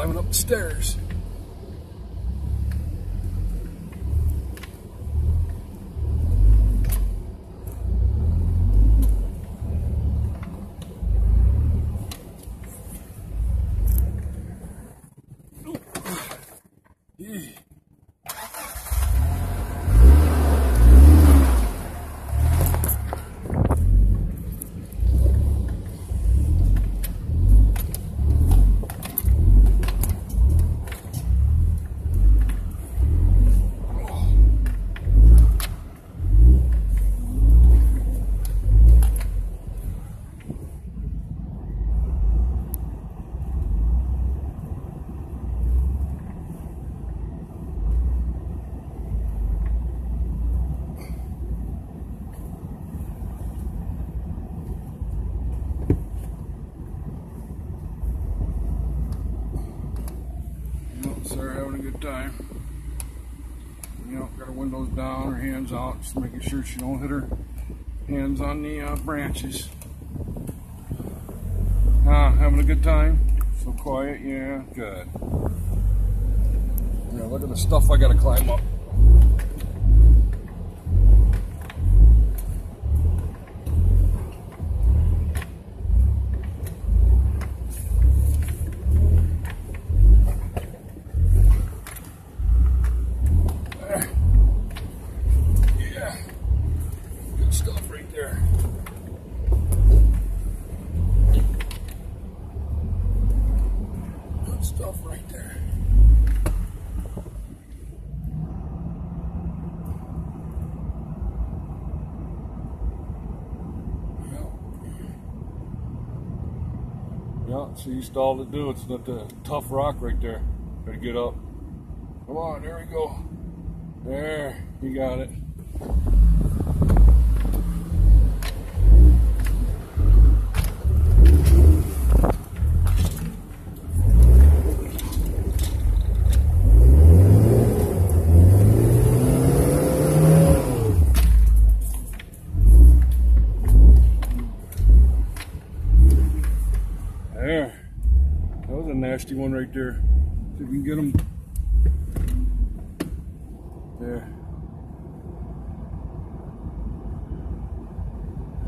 climbing up the stairs. Yee. Well, Sarah having a good time. You know, got her windows down, her hands out, just making sure she don't hit her hands on the uh, branches. Ah, having a good time. So quiet, yeah, good. Yeah, look at the stuff I gotta climb up. There. Yeah. Good stuff right there. Good stuff right there. Yeah. So you all to do. It's not the tough rock right there. Gotta get up. Come on, there we go. There, you got it. There. That was a nasty one right there. See if we can get him. There.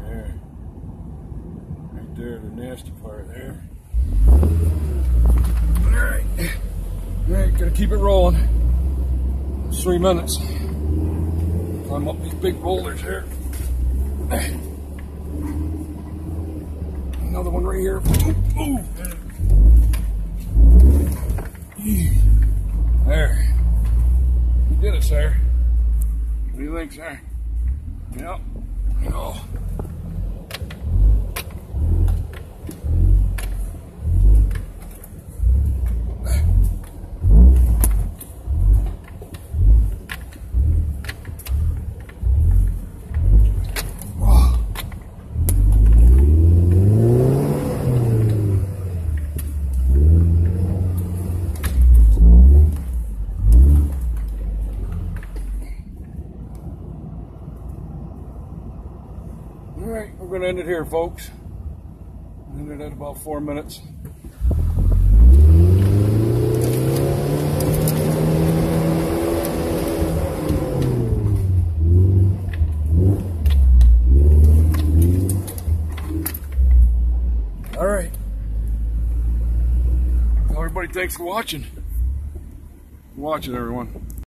There. Right there, the nasty part there. Alright. Alright, gotta keep it rolling. Three minutes. Climb up these big boulders here. Another one right here. Ooh. There. Sir. What do you think, sir? Yep. Oh. All right, we're going to end it here, folks. End it at about four minutes. All right. Everybody, thanks for watching. Watching, everyone.